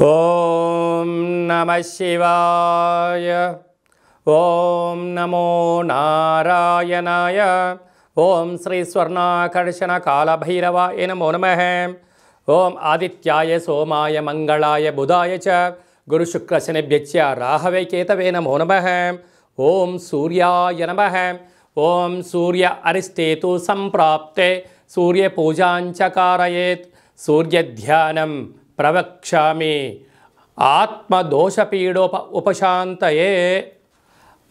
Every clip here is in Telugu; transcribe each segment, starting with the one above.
ఓం నమ శివాయ ఓం నమో నారాయణాయ ఓం శ్రీ స్వర్ణాకర్షణ కాళభైరవాయ నమో నమ ఓం ఆదిత్యాయ సోమాయ మంగళాయ బుధాయ చ గురుశుక్రశనిభ్యచ్చ రాహవే కేతవే నమో నమ ఓం సూర్యాయ నమ ఓం సూర్య అరిష్టేతు సంప్రాప్తే సూర్యపూజాంచ కారయేత్ సూర్యధ్యానం ప్రవక్ష్యామి ఆత్మదోషపీడోప ఉపశాంతయే.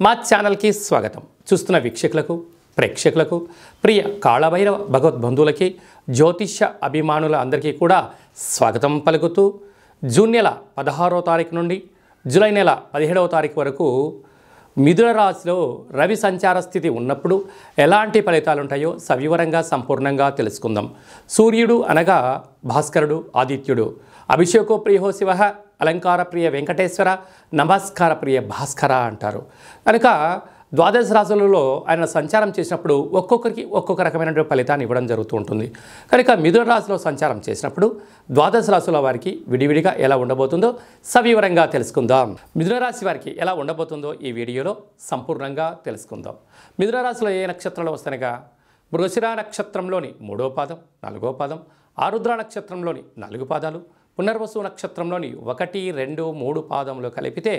మా ఛానల్కి స్వాగతం. చూస్తున్న వీక్షకులకు ప్రేక్షకులకు ప్రియ కాళభైరవ భగవద్బంధువులకి జ్యోతిష్య అభిమానుల అందరికీ కూడా స్వాగతం పలుకుతూ జూన్ నెల పదహారో తారీఖు నుండి జూలై నెల పదిహేడవ తారీఖు వరకు మిథున రాశిలో రవి సంచార స్థితి ఉన్నప్పుడు ఎలాంటి ఫలితాలు ఉంటాయో సవివరంగా సంపూర్ణంగా తెలుసుకుందాం. సూర్యుడు అనగా భాస్కరుడు ఆదిత్యుడు. అభిషేకో ప్రియో శివ అలంకార ప్రియ వెంకటేశ్వర నమస్కార ప్రియ భాస్కర అంటారు. కనుక ద్వాదశ రాశులలో ఆయన సంచారం చేసినప్పుడు ఒక్కొక్కరికి ఒక్కొక్క రకమైనటువంటి ఫలితాన్ని ఇవ్వడం జరుగుతూ ఉంటుంది. కనుక మిథున రాశిలో సంచారం చేసినప్పుడు ద్వాదశ రాశుల వారికి విడివిడిగా ఎలా ఉండబోతుందో సవివరంగా తెలుసుకుందాం. మిథున రాశి వారికి ఎలా ఉండబోతుందో ఈ వీడియోలో సంపూర్ణంగా తెలుసుకుందాం. మిథున రాశిలో ఏ నక్షత్రాలు వస్తానగా మృగశిరా నక్షత్రంలోని మూడో పాదం నాలుగో పాదం ఆరుద్ర నక్షత్రంలోని నాలుగు పాదాలు పునర్వసు నక్షత్రంలోని ఒకటి రెండు మూడు పాదములు కలిపితే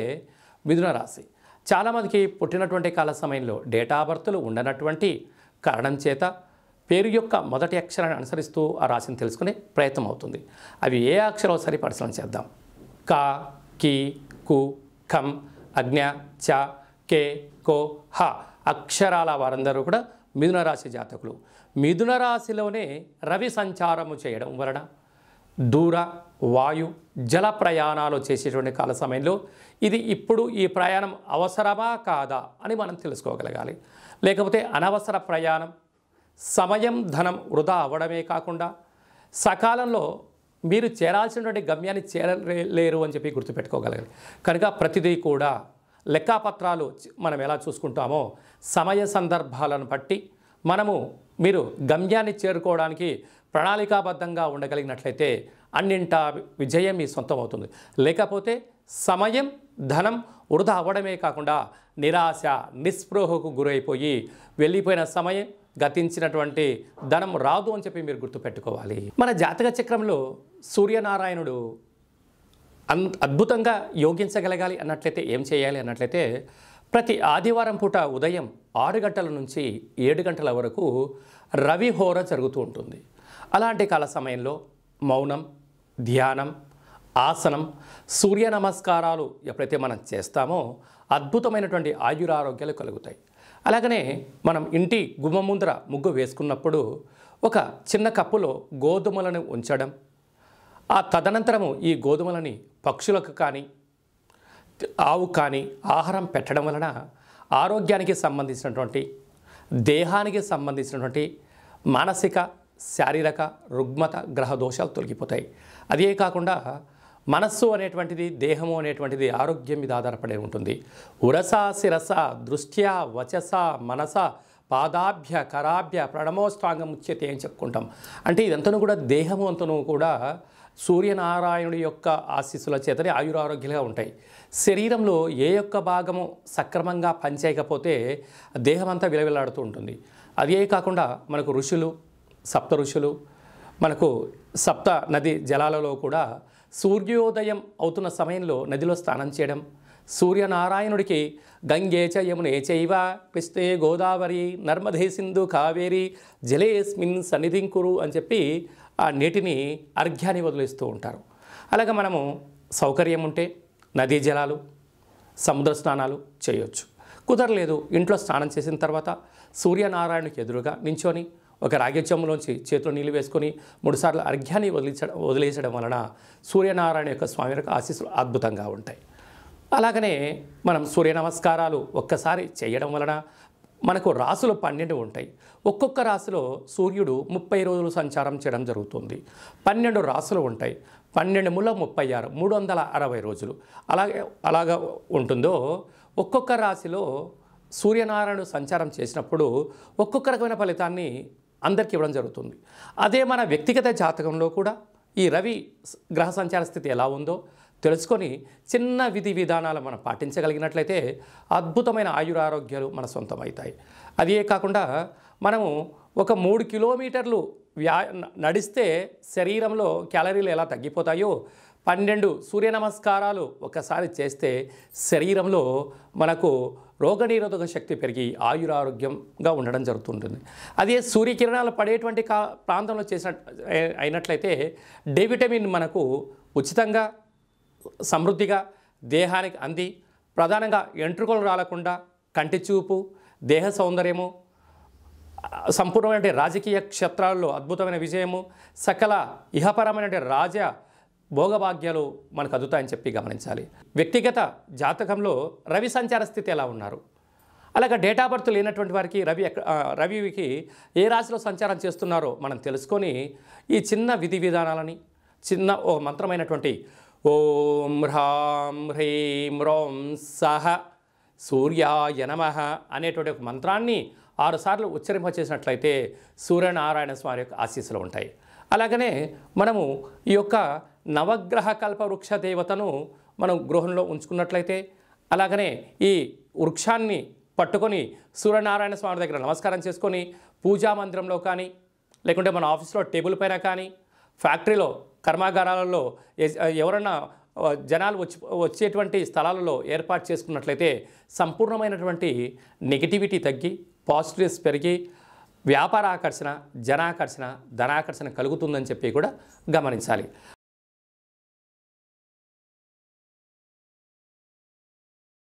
మిథున రాశి. చాలామందికి పుట్టినటువంటి కాల సమయంలో డేటా బర్త్లు ఉండనటువంటి కారణం చేత పేరు యొక్క మొదటి అక్షరాన్ని అనుసరిస్తూ ఆ రాశిని తెలుసుకునే ప్రయత్నం అవుతుంది. అవి ఏ అక్షరం సరి పరిశీలన చేద్దాం. క కి కు ఖం అజ్ఞ చ కే కో హ అక్షరాల వారందరూ కూడా మిథున రాశి జాతకులు. మిథున రాశిలోనే రవి సంచారము చేయడం వలన దూర వాయు జల ప్రయాణాలు చేసేటువంటి కాల సమయంలో ఇది ఇప్పుడు ఈ ప్రయాణం అవసరమా కాదా అని మనం తెలుసుకోగలగాలి. లేకపోతే అనవసర ప్రయాణం సమయం ధనం వృధా అవ్వడమే కాకుండా సకాలంలో మీరు చేరాల్సినటువంటి గమ్యాన్ని చేరలేరు అని చెప్పి గుర్తుపెట్టుకోగలగాలి. కనుక ప్రతిదీ కూడా లెక్కాపత్రాలు మనం ఎలా చూసుకుంటామో సమయ సందర్భాలను బట్టి మనము మీరు గమ్యాన్ని చేరుకోవడానికి ప్రణాళికాబద్ధంగా ఉండగలిగినట్లయితే అన్నింటా విజయం మీ సొంతం అవుతుంది లేకపోతే సమయం ధనం వృధా అవ్వడమే కాకుండా నిరాశ నిస్పృహకు గురైపోయి వెళ్ళిపోయిన సమయం గతించినటువంటి ధనం రాదు అని చెప్పి మీరు గుర్తుపెట్టుకోవాలి. మన జాతక చక్రంలో సూర్యనారాయణుడు అన్ అద్భుతంగా యోగించగలగాలి అన్నట్లయితే ఏం చేయాలి అన్నట్లయితే ప్రతి ఆదివారం పూట ఉదయం ఆరు గంటల నుంచి ఏడు గంటల వరకు రవి హోర జరుగుతూ ఉంటుంది. అలాంటి కాల సమయంలో మౌనం ధ్యానం ఆసనం సూర్య నమస్కారాలు ఎప్పుడైతే మనం చేస్తామో అద్భుతమైనటువంటి ఆయురారోగ్యాలు కలుగుతాయి. అలాగనే మనం ఇంటి గుమ్మ ముందర ముగ్గు వేసుకున్నప్పుడు ఒక చిన్న కప్పులో గోధుమలను ఉంచడం ఆ తదనంతరము ఈ గోధుమలని పక్షులకు కానీ ఆవు కానీ ఆహారం పెట్టడం వలన ఆరోగ్యానికి సంబంధించినటువంటి దేహానికి సంబంధించినటువంటి మానసిక శారీరక రుగ్మత గ్రహ దోషాలు తొలగిపోతాయి. అదే కాకుండా మనస్సు అనేటువంటిది దేహము అనేటువంటిది ఆరోగ్యం మీద ఆధారపడి ఉంటుంది. ఉరస శిరస దృష్ట్యా వచస మనస పాదాభ్య కరాభ్య ప్రణమోష్టాంగం ఉచ్యతే అని చెప్పుకుంటాం. అంటే ఇదంతను కూడా దేహము అంతను కూడా సూర్యనారాయణుడి యొక్క ఆశీస్సుల చేతనే ఆయురారోగ్యాలుగా ఉంటాయి. శరీరంలో ఏ యొక్క భాగము సక్రమంగా పనిచేయకపోతే దేహం అంతా విలవిలాడుతూ ఉంటుంది. అదే కాకుండా మనకు ఋషులు సప్త ఋషులు మనకు సప్త నది జలాలలో కూడా సూర్యోదయం అవుతున్న సమయంలో నదిలో స్నానం చేయడం సూర్యనారాయణుడికి గంగేచ చ యమునే చైవ కృష్ణే గోదావరి నర్మదే సింధు కావేరి జలేస్మిన్ సన్నిధింకురు అని చెప్పి ఆ నీటిని అర్ఘ్యాన్ని వదిలేస్తూ ఉంటారు. అలాగే మనము సౌకర్యం ఉంటే నదీ జలాలు సముద్ర స్నానాలు చేయొచ్చు. కుదరలేదు ఇంట్లో స్నానం చేసిన తర్వాత సూర్యనారాయణకి ఎదురుగా నించొని ఒక రాగిచమ్మలోంచి చేతిలో నీళ్ళు వేసుకొని మూడుసార్లు అర్ఘ్యాన్ని వదిలించడం వదిలేసడం వలన సూర్యనారాయణ యొక్క స్వామి యొక్క ఆశీస్సులు అద్భుతంగా ఉంటాయి. అలాగనే మనం సూర్య నమస్కారాలు ఒక్కసారి చేయడం వలన మనకు రాసులు పన్నెండు ఉంటాయి. ఒక్కొక్క రాశిలో సూర్యుడు ముప్పై రోజులు సంచారం చేయడం జరుగుతుంది. పన్నెండు రాసులు ఉంటాయి. పన్నెండు ముళ్ళ ముప్పై ఆరు మూడు వందల అరవై రోజులు. అలాగే అలాగా ఉంటుందో ఒక్కొక్క రాశిలో సూర్యనారాయణుడు సంచారం చేసినప్పుడు ఒక్కొక్క రకమైన ఫలితాన్ని అందరికీ ఇవ్వడం జరుగుతుంది. అదే మన వ్యక్తిగత జాతకంలో కూడా ఈ రవి గ్రహ సంచార స్థితి ఎలా ఉందో తెలుసుకొని చిన్న విధి విధానాలు మనం పాటించగలిగినట్లయితే అద్భుతమైన ఆయురారోగ్యాలు మన సొంతమవుతాయి. అదే కాకుండా మనము ఒక మూడు కిలోమీటర్లు వ్యా నడిస్తే శరీరంలో క్యాలరీలు ఎలా తగ్గిపోతాయో పన్నెండు సూర్య నమస్కారాలు ఒకసారి చేస్తే శరీరంలో మనకు రోగనిరోధక శక్తి పెరిగి ఆయురారోగ్యంగా ఉండడం జరుగుతుంటుంది. అదే సూర్యకిరణాలు పడేటువంటి కా ప్రాంతంలో చేసిన అయినట్లయితే డే విటమిన్ మనకు ఉచితంగా సమృద్ధిగా దేహానికి అంది. ప్రధానంగా ఎంట్రుకలు రాలకుండా కంటి చూపు దేహ సౌందర్యము సంపూర్ణమైన రాజకీయ క్షేత్రాల్లో అద్భుతమైన విజయము సకల ఇహపరమైన రాజ భోగభాగ్యాలు మనకు అందుతాయని చెప్పి గమనించాలి. వ్యక్తిగత జాతకంలో రవి సంచార స్థితి ఎలా ఉన్నారు? అలాగే డేట్ ఆఫ్ బర్త్ లేనటువంటి వారికి రవి రవికి ఏ రాశిలో సంచారం చేస్తున్నారో మనం తెలుసుకొని ఈ చిన్న విధి విధానాలని చిన్న ఓ మంత్రమైనటువంటి ఓం హ్రాం హ్రీం రోం సహ సూర్యాయ నమ అనేటువంటి ఒక మంత్రాన్ని ఆరుసార్లు ఉచ్చరింపచేసినట్లయితే సూర్యనారాయణ స్వామి యొక్క ఆశీస్సులు ఉంటాయి. అలాగనే మనము ఈ యొక్క నవగ్రహ కల్ప వృక్ష దేవతను మనం గృహంలో ఉంచుకున్నట్లయితే అలాగనే ఈ వృక్షాన్ని పట్టుకొని సూర్యనారాయణ స్వామి దగ్గర నమస్కారం చేసుకొని పూజా మందిరంలో కానీ లేకుంటే మన ఆఫీస్లో టేబుల్ పైన కానీ ఫ్యాక్టరీలో కర్మాగారాలలో ఎవరన్నా జనాలు వచ్చి వచ్చేటువంటి స్థలాలలో ఏర్పాటు చేసుకున్నట్లయితే సంపూర్ణమైనటువంటి నెగిటివిటీ తగ్గి పాజిటివ్స్ పెరిగి వ్యాపార ఆకర్షణ జనాకర్షణ ధనాకర్షణ కలుగుతుందని చెప్పి కూడా గమనించాలి.